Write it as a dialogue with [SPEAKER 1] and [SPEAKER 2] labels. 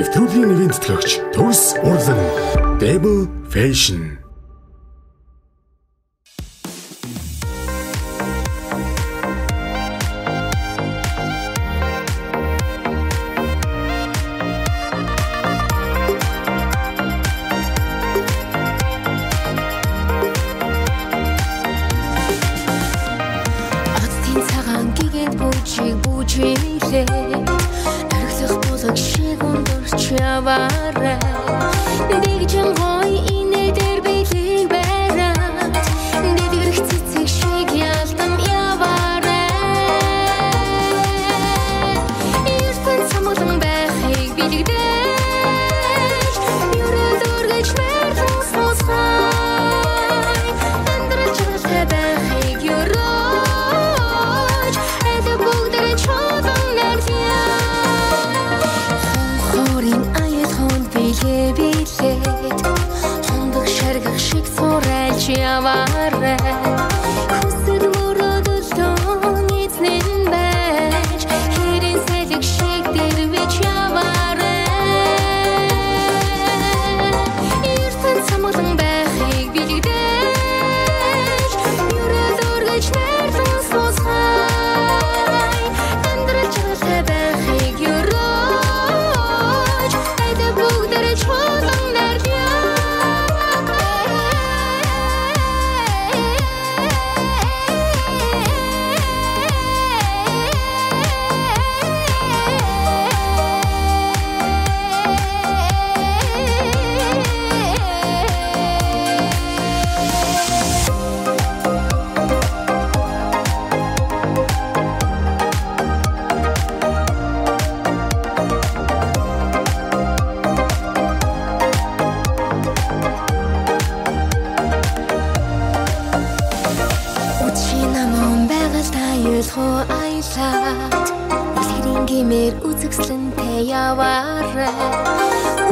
[SPEAKER 1] Нэвтрүүлгийн нэгэн тэтгэгч Төс Урлан Дэбл Fashion.
[SPEAKER 2] Бүжиг бүжиглээ me abarre. Java. болохоо аялаад Үлгэрийн гимээр үзэгслэнтэй яваарай